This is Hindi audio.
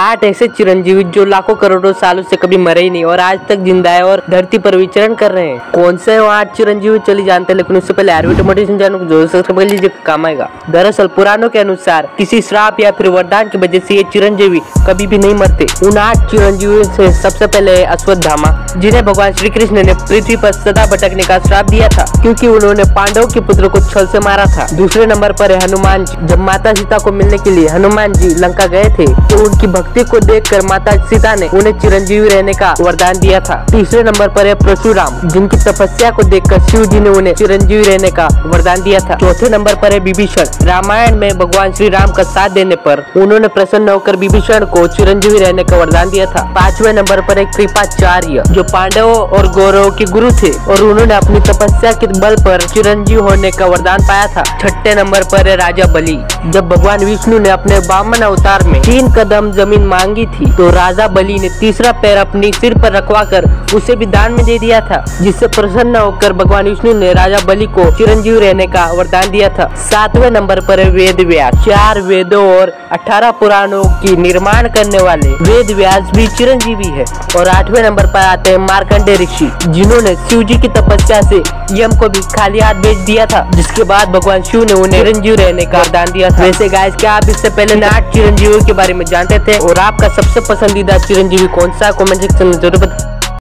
आठ ऐसे चिरंजीवी जो लाखों करोड़ों सालों से कभी मरे ही नहीं और आज तक ज़िंदा है और धरती पर विचरण कर रहे हैं। कौन से हैं आठ चिरंजीवी? चली जानते हैं, लेकिन उससे पहले आयुर्वेद मोटिवेशन चैनल लीजिए काम आएगा। दरअसल पुराणों के अनुसार किसी श्राप या फिर वरदान की वजह से ये चिरंजीवी कभी भी नहीं मरते। उन आठ चिरंजीवियों से सबसे पहले है अश्वत्थामा, जिन्हें भगवान श्री कृष्ण ने पृथ्वी पर सदा भटकने का श्राप दिया था, क्योंकि उन्होंने पांडव के पुत्र को छल से मारा था। दूसरे नंबर पर है हनुमान जी। जब माता सीता को मिलने के लिए हनुमान जी लंका गए थे तो उनकी भक्ति को देखकर माता सीता ने उन्हें चिरंजीवी रहने का वरदान दिया था। तीसरे नंबर पर है परशुराम, जिनकी तपस्या को देखकर शिव जी ने उन्हें चिरंजीवी रहने का वरदान दिया था। चौथे नंबर पर है विभीषण, रामायण में भगवान श्री राम का साथ देने पर उन्होंने प्रसन्न होकर विभीषण को चिरंजीवी रहने का वरदान दिया था। पाँचवें नंबर पर है कृपाचार्य, जो पांडवों और गौरवों के गुरु थे और उन्होंने अपनी तपस्या के बल पर चिरंजीव होने का वरदान पाया था। छठे नंबर पर है राजा बलि, जब भगवान विष्णु ने अपने बामन अवतार में तीन कदम ज़मीन मांगी थी तो राजा बलि ने तीसरा पैर अपनी सिर पर रखवा कर उसे भी दान में दे दिया था, जिससे प्रसन्न होकर भगवान विष्णु ने राजा बलि को चिरंजीव रहने का वरदान दिया था। सातवें नंबर पर वेद व्यास, चार वेदों और अठारह पुराणों की निर्माण करने वाले वेद व्यास भी चिरंजीवी है। और आठवें नंबर पर आते हैं मार्कंडे ऋषि, जिन्होंने शिव जी की तपस्या से यम को भी खाली हाथ भेज दिया था, जिसके बाद भगवान शिव ने उन्हें चिरंजीव रहने का वरदान दिया था। वैसे गाइस क्या आप इससे पहले आठ चिरंजीवियों के बारे में जानते थे? और आपका सबसे पसंदीदा चिरंजीवी कौन सा? कमेंट सेक्शन में ज़रूर